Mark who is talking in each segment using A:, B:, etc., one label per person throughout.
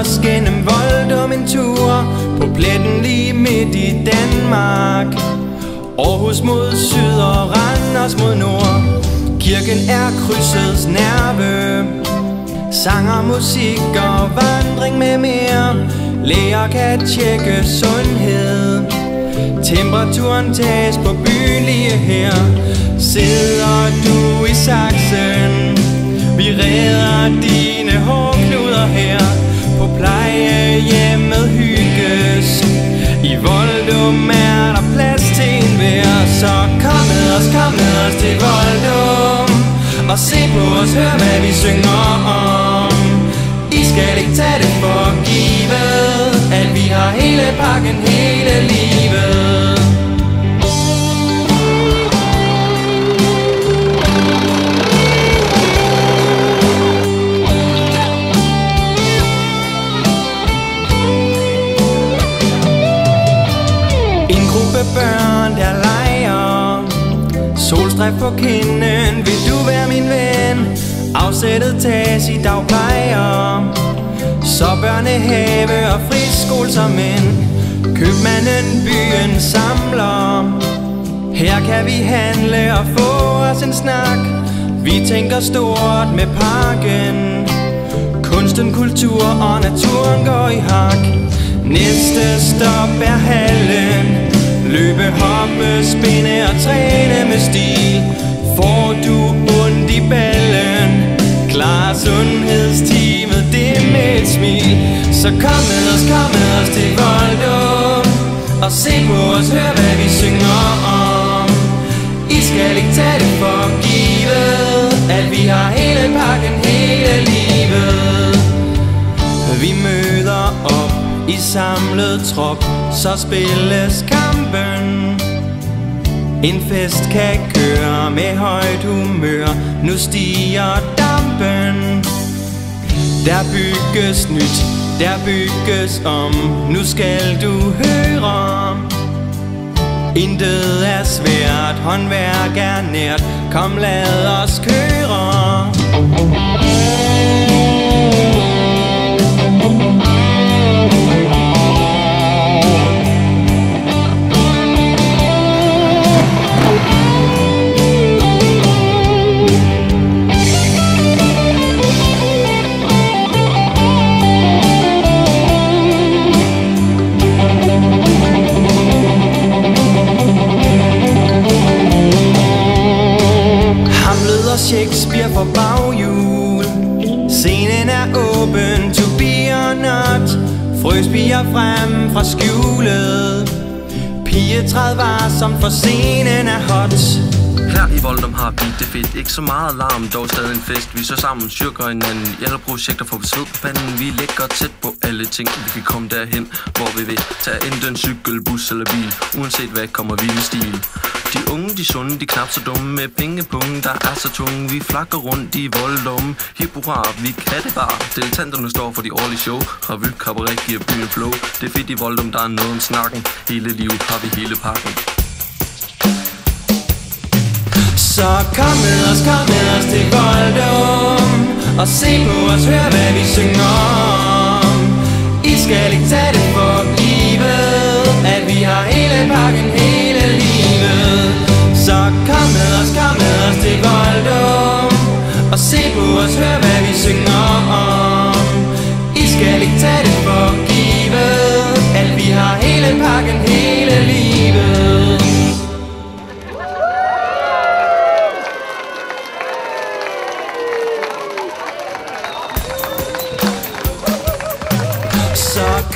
A: os gennem Voldum en tur På pletten lige midt i Danmark. Aarhus mod syd og Randers mod nord. Kirken er krydsets nerve. Sanger, og musik og vandring med mere. Læger kan tjekke sundhed. Temperaturen tages på byen lige her. Sidder du i saksen? Vi redder dine hårknuder her plejehjemmet hygges. I Voldum er der plads til en hver Så kom med os, kom med os til Voldum. Og se på os, hør hvad vi synger om. I skal ikke tage det for givet At vi har hele pakken hele livet. Strip på kinden, vil du være min ven? Afsættet tages i dagplejer. Så børnehave og friskole som mænd. Købmanden byen samler. Her kan vi handle og få os en snak. Vi tænker stort med parken. Kunsten, kultur og naturen går i hak. Næste stop er hallen. Løbe, hoppe, spinde og træne med stil. Får du ondt i ballen Klar sundhedsteamet det med et smil. Så kom med os, kom med os til Voldum Og se på os, hør hvad vi synger om. I skal ikke tage det for givet At vi har hele pakken hele livet. Vi møder op i samlet trop, så spilles kampen. En fest kan køre med højt humør, nu stiger dampen. Der bygges nyt, der bygges om, nu skal du høre. Intet er svært, håndværk er nært, kom lad os køre. Shakespeare for baghjul. Scenen er åben, to be or not. Frøspiger frem fra skjulet. Pigetræd var som for scenen er hot.
B: Her i Voldum har vi det fedt. Ikke så meget larm, dog stadig en fest. Vi så sammen, styrker hinanden. I alle projekter får vi sved på panden. Vi ligger tæt på alle ting. Vi kan komme derhen, hvor vi vil. Tag enten cykel, bus eller bil. Uanset hvad, kommer vi i stil. De unge, de sunde, de knap så dumme. Med pengepunge, der er så tunge. Vi flakker rundt i volddomme Hip hurra, vi kan det bare. Dilettanterne står for de årlige show. Revy, kabaret giver byen flow. Det er fedt i Voldum, der er noget om snakken. Hele livet har vi hele pakken.
A: Så kom med os, kom med os til Voldum. Og se på os, hør hvad vi synger om. I skal ikke tage det for givet At vi har hele pakken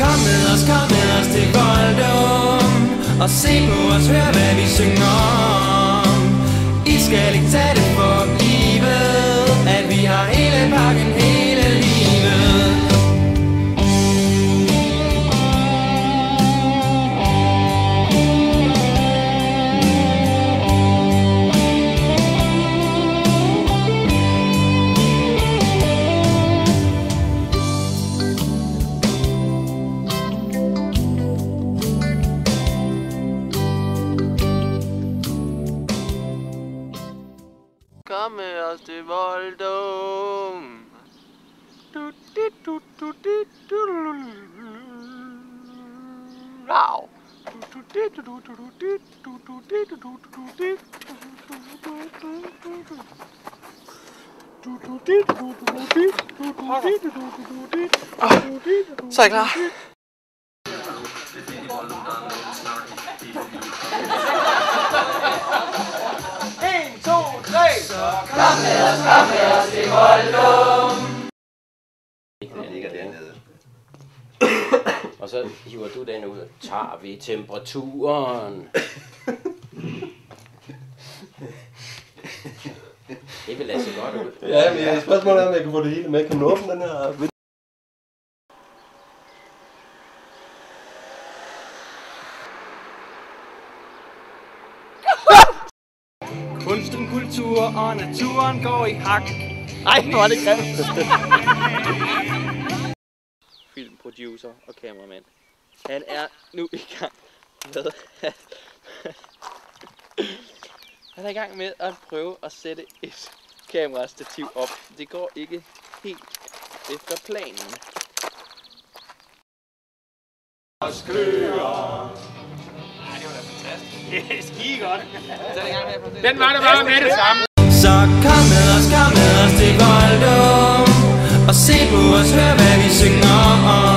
A: kom med os, kom med os til Voldum Og se på os, hør hvad vi synger om. I skal ikke tage til Voldum.
C: Du, di, du, du, di, du, lu, lu, lu. Au. Så er jeg klar.
D: Og så hiver du den ud. Tager vi temperaturen. Det vil lade sig godt ud.
E: Ja, men spørgsmålet er, om jeg kan få det hele med. Kan man åbne den her?
A: Kunsten, kultur og naturen går i hak.
C: Ej, hvor er det grimt. Filmproducer og kameramand. Han er nu i gang med at... Han er i gang med at prøve at sætte et kamerastativ op. Det går ikke helt efter planen. Det er skide godt.
A: Så det gang
C: med Den var der bare med det samme.
A: Så kom med os, kom med os til Voldum Og se på os, hør hvad vi synger om